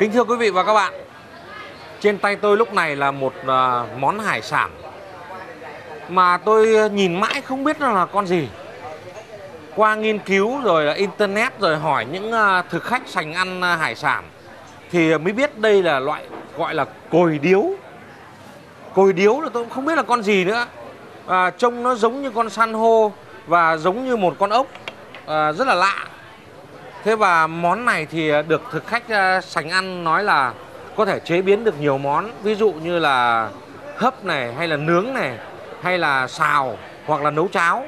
Kính thưa quý vị và các bạn, trên tay tôi lúc này là một à, món hải sản mà tôi nhìn mãi không biết nó là con gì. Qua nghiên cứu rồi là internet rồi hỏi những à, thực khách sành ăn à, hải sản thì mới biết đây là loại gọi là cồi điếu. Cồi điếu là tôi cũng không biết là con gì nữa. À, trông nó giống như con san hô và giống như một con ốc à, rất là lạ Thế và món này thì à, được thực khách à, sành ăn nói là có thể chế biến được nhiều món Ví dụ như là hấp này hay là nướng này hay là xào hoặc là nấu cháo.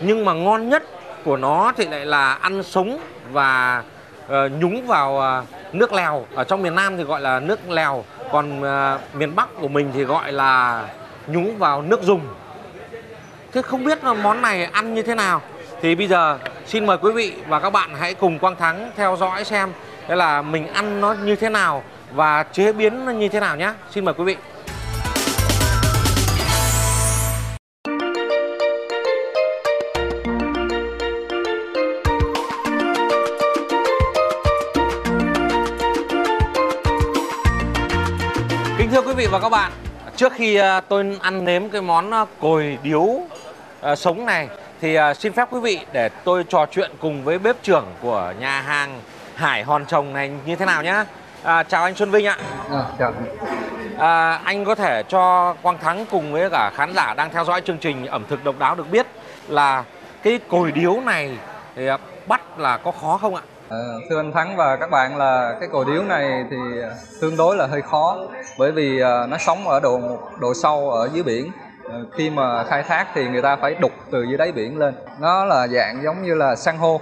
Nhưng mà ngon nhất của nó thì lại là ăn sống và uh, nhúng vào uh, nước lèo. Ở trong miền Nam thì gọi là nước lèo Còn uh, miền Bắc của mình thì gọi là nhúng vào nước dùng. Thế không biết là món này ăn như thế nào? Thì bây giờ xin mời quý vị và các bạn hãy cùng Quang Thắng theo dõi xem Đây là mình ăn nó như thế nào và chế biến nó như thế nào nhé. Xin mời quý vị. Kính thưa quý vị và các bạn, Trước khi ờ, tôi ăn nếm cái món ờ, cồi điếu ờ, sống này thì uh, xin phép quý vị để tôi trò chuyện cùng với bếp trưởng của nhà hàng Hải Hòn Trồng này như thế nào nhé. À, chào anh Xuân Vinh ạ. À, chào. À, anh có thể cho Quang Thắng cùng với cả khán giả đang theo dõi chương trình ẩm thực độc đáo được biết là cái cồi điếu này thì bắt là có khó không ạ? À, thưa anh Thắng và các bạn là cái cồi điếu này thì tương đối là hơi khó bởi vì nó sống ở độ độ sâu ở dưới biển Ờ, khi mà khai thác thì người ta phải đục từ dưới đáy biển lên. Nó là dạng giống như là san hô.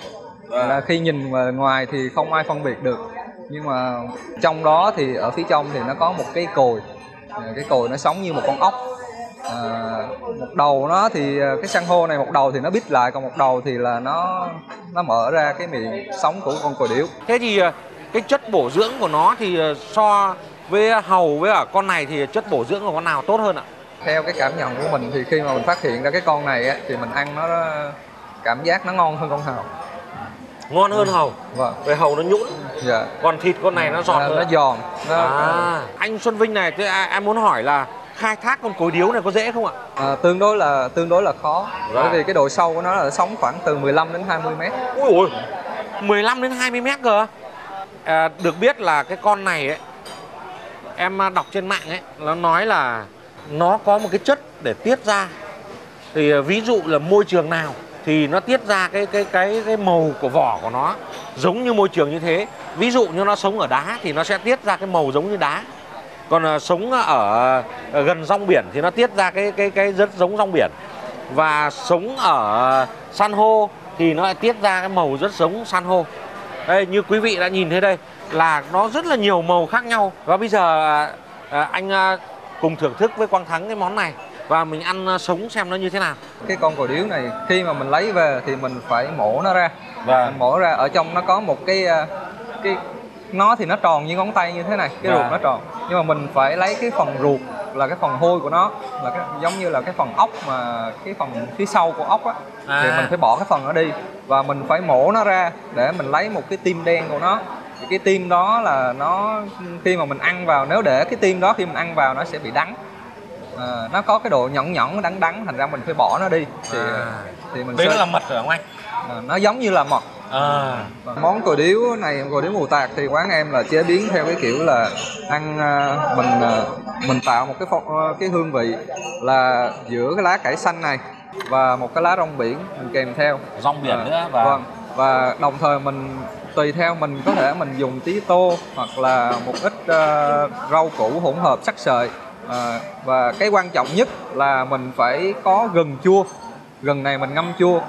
Là khi nhìn ngoài thì không ai phân biệt được. Nhưng mà trong đó thì ở phía trong thì nó có một cái cồi. Ờ, cái cồi nó sống như một con ốc. À, một đầu nó thì cái san hô này một đầu thì nó bít lại còn một đầu thì là nó nó mở ra cái miệng sống của con cồi điếu. Thế thì cái chất bổ dưỡng của nó thì so với hầu với cả con này thì chất bổ dưỡng của con nào tốt hơn ạ? Theo cái cảm nhận của mình thì khi mà mình phát hiện ra cái con này á, thì mình ăn nó cảm giác nó ngon hơn con hàu. Ngon hơn hàu? Vâng. Về hàu nó nhũn dạ. còn thịt con này nó giòn à, hơn. nó giòn nó... à. anh Xuân Vinh này thế em muốn hỏi là khai thác con cối điếu này có dễ không ạ? À, tương đối là tương đối là khó. Dạ. bởi vì cái độ sâu của nó là sống khoảng từ 15 đến 20 mét. Ui ôi 15 đến 20 mét cơ? À, được biết là cái con này ấy em đọc trên mạng ấy nó nói là nó có một cái chất để tiết ra. Thì à, ví dụ là môi trường nào thì nó tiết ra cái cái cái cái màu của vỏ của nó giống như môi trường như thế. Ví dụ như nó sống ở đá thì nó sẽ tiết ra cái màu giống như đá. Còn à, sống ở à, gần rong biển thì nó tiết ra cái cái cái rất giống rong biển. Và sống ở san hô thì nó lại tiết ra cái màu rất giống san hô. Đây, như quý vị đã nhìn thấy đây, là nó rất là nhiều màu khác nhau. Và bây giờ anh cùng thưởng thức với Quang Thắng cái món này và mình ăn ờ, sống xem nó như thế nào. Cái con cò điếu này khi mà mình lấy về thì mình phải mổ nó ra. Và mình mổ ra ở trong nó có một cái ờ, cái nó thì nó tròn như ngón tay như thế này, cái ruột nó tròn. Nhưng mà mình phải lấy cái phần ruột là cái phần hôi của nó là cái giống như là cái phần ốc mà cái phần phía sau của ốc á à. thì mình phải bỏ cái phần nó đi và mình phải mổ nó ra để mình lấy một cái tim đen của nó thì cái tim đó là nó khi mà mình ăn vào nếu để cái tim đó khi mình ăn vào nó sẽ bị đắng. À, nó có cái độ nhẫn nhẫn đắng đắng thành ra mình phải bỏ nó đi. Thì à. thì mình sẽ... là mật rồi không anh? À, nó giống như là mật. À. món cồi điếu này cồi điếu mù tạt thì quán em là chế biến theo cái kiểu là ăn mình mình tạo một cái cái hương vị là giữa cái lá cải xanh này và một cái lá rong biển mình kèm theo. Rong biển à, nữa và vâng. Và đồng thời mình tùy theo mình có thể mình dùng tí tô hoặc là một ít uh, rau củ hỗn hợp sắc sợi. Uh, và cái quan trọng nhất là mình phải có gừng chua. Gừng này mình ngâm chua.